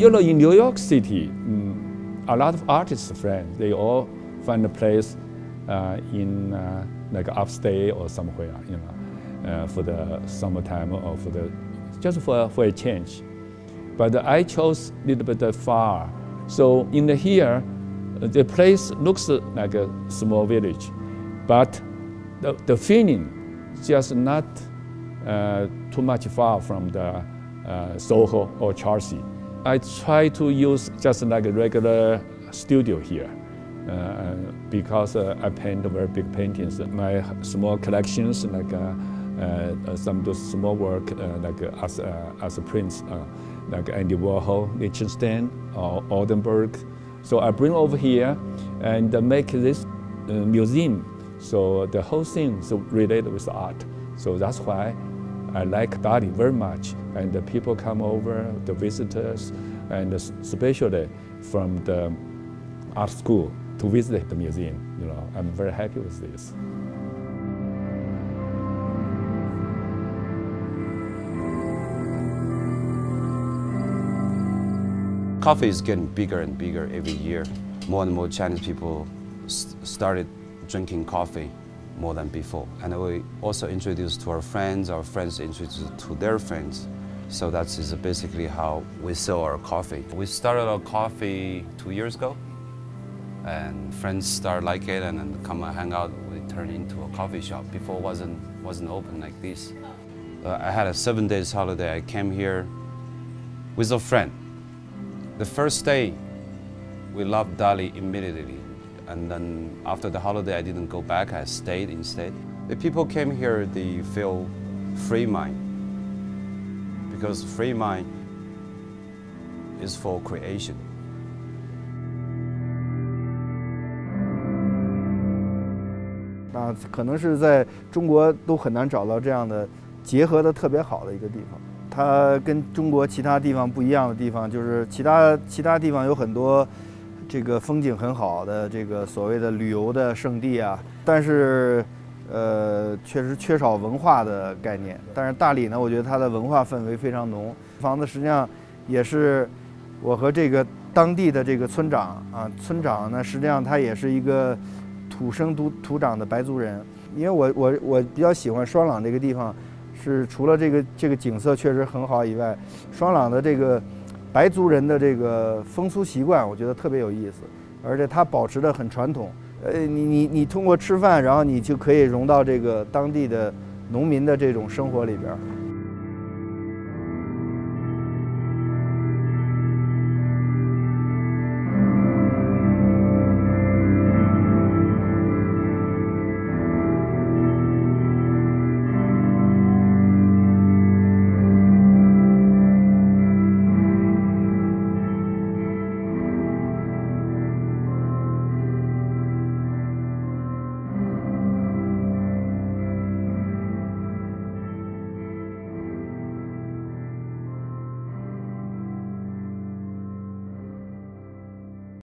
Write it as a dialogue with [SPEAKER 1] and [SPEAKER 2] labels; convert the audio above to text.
[SPEAKER 1] you know, in New York City, mm, a lot of artists' friends, they all find a place uh, in uh, like upstate or somewhere, you know, uh, for the summertime or for the, just for, for a change. But I chose a little bit far. So in the here, the place looks like a small village, but the, the feeling just not uh, too much far from the uh, Soho or Chelsea. I try to use just like a regular studio here uh, because uh, I paint very big paintings. My small collections, like uh, uh, some the small work, like as, as a prints, like Andy Warhol, Lichtenstein, or Oldenburg. So I bring over here and make this museum. So the whole thing is related with art. So that's why I like Dali very much. And the people come over, the visitors, and especially from the art school to visit the museum. You know, I'm very happy with this.
[SPEAKER 2] Coffee is getting bigger and bigger every year. More and more Chinese people started drinking coffee more than before. And we also introduced to our friends, our friends introduced to their friends. So that's basically how we sell our coffee. We started our coffee two years ago, and friends start like it and then come and hang out. We turn into a coffee shop. Before wasn't wasn't open like this. Uh, I had a seven days holiday. I came here with a friend. The first day, we loved Dali immediately. And then after the holiday, I didn't go back. I stayed instead. The people came here, they feel free mind. Because free mind is for creation.
[SPEAKER 3] 啊，可能是在中国都很难找到这样的结合的特别好的一个地方。它跟中国其他地方不一样的地方，就是其他其他地方有很多。 这个风景很好的这个所谓的旅游的胜地啊，但是，呃，确实缺少文化的概念。但是大理呢，我觉得它的文化氛围非常浓。房子实际上也是我和这个当地的这个村长啊，村长呢实际上他也是一个土生土土长的白族人。因为我我我比较喜欢双廊这个地方，是除了这个这个景色确实很好以外，双廊的这个。白族人的这个风俗习惯，我觉得特别有意思，而且它保持得很传统。呃，你你你通过吃饭，然后你就可以融到这个当地的农民的这种生活里边。